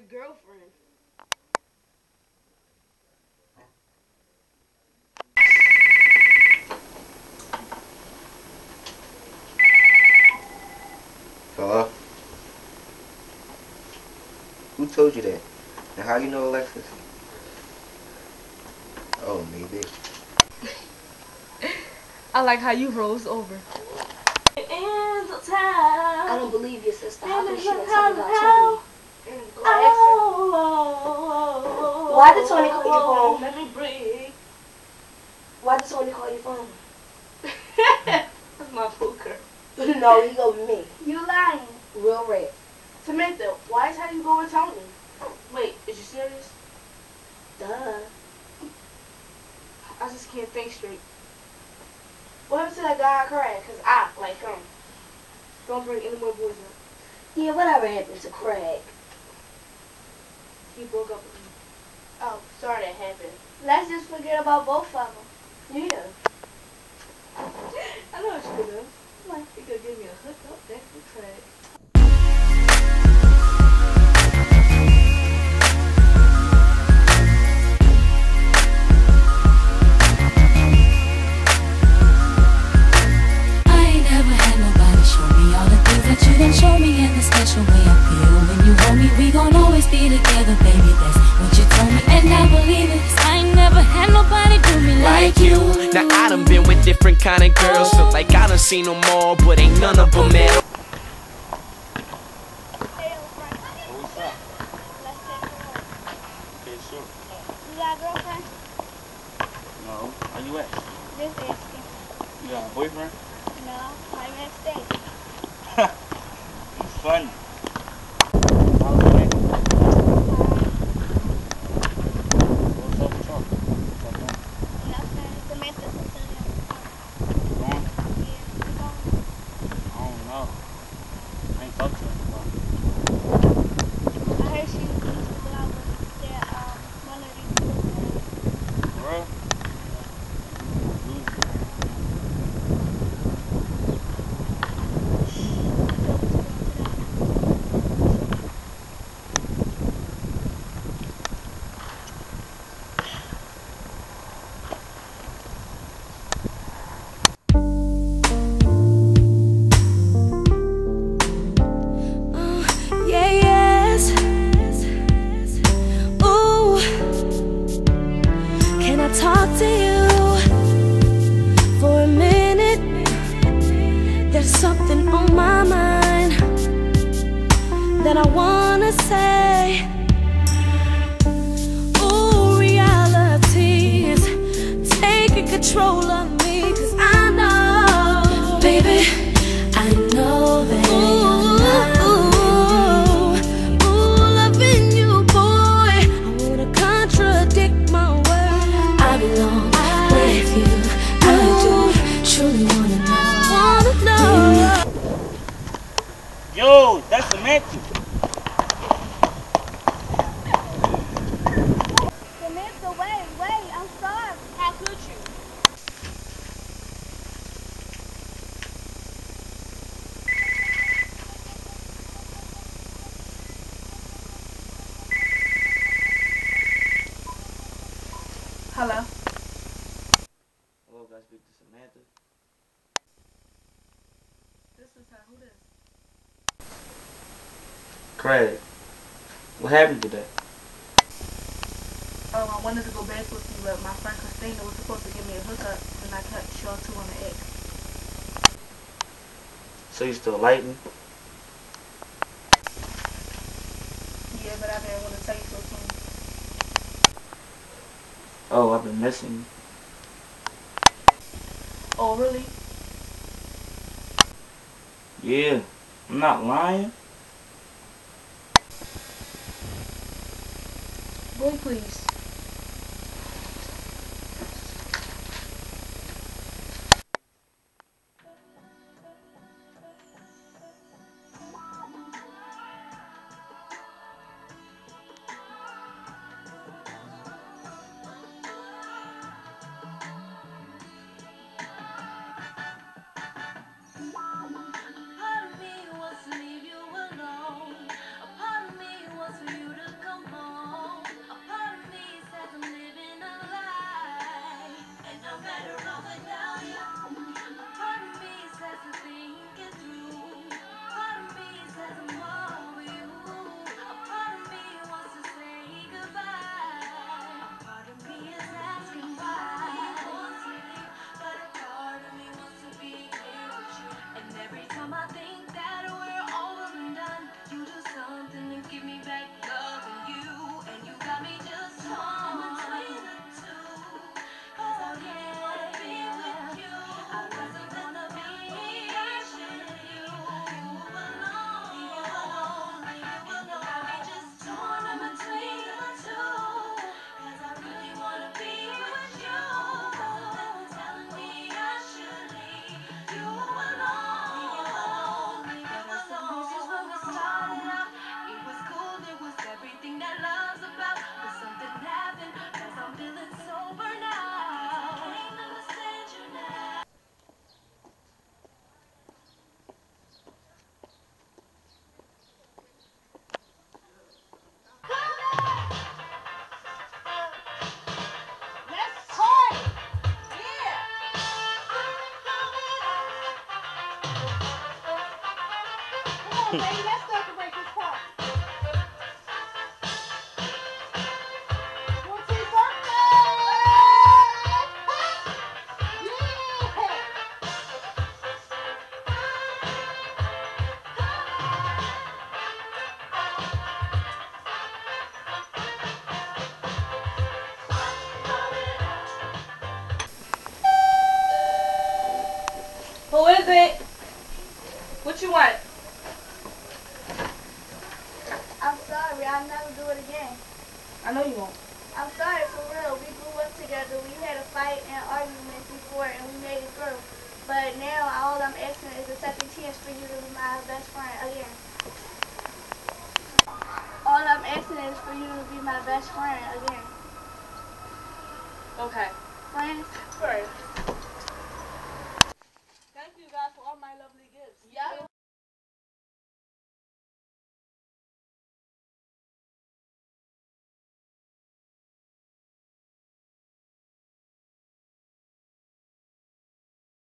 your girlfriend. Hello? Who told you that? And how you know Alexis? Oh, maybe. I like how you rose over. I don't believe your sister. How can she know something about Tony? Why did Tony call your phone? Oh, let me breathe. Why did Tony call your phone? That's my poker. no, he go with me. You lying. Real red. Samantha, why is how you go with Tony? Wait, is you serious? Duh. I just can't think straight. What happened to that guy I cried? Cause I like him. Don't bring any more boys up. Yeah, whatever happened to Craig? He broke up with me. Oh, sorry that happened. Let's just forget about both of them. Yeah. I know what you could do. Like, you could give me a hookup back to Craig. I ain't never had nobody show me all the things that you done show me and the special way I feel when you hold me. We gon' always be together, baby. That's different kind of girls, feel like I done seen them all, but ain't none of them at Okay, sure. You got a girlfriend? No. Where you at? Just asking. You got a boyfriend? No, I'm at state. It's funny. Control of me 'cause I know, baby. I know that ooh, ooh, ooh, loving you, boy. I wanna contradict my word. I belong with you. I do truly wanna know. Wanna know. Yo, that's Samantha. Samantha, wait, wait, I'm sorry. How could you? Hello. Hello, guys. Speak to Samantha. This is her. Who this? Craig, what happened today? Um, I wanted to go back with you, but my friend Christina was supposed to give me a hookup, and I kept y'all two on the X. So you still like me? Yeah, but I didn't want to tell you so soon. Oh, I've been missing. Oh, really? Yeah, I'm not lying. Boy, please. Who is it? What you want? I'm do it again. I know you won't. I'm sorry, for real. We grew up together. We had a fight and arguments before, and we made it through. But now all I'm asking is a second chance for you to be my best friend again. All I'm asking is for you to be my best friend again. Okay. Friends first. Thank you guys for all my lovely gifts. Yeah.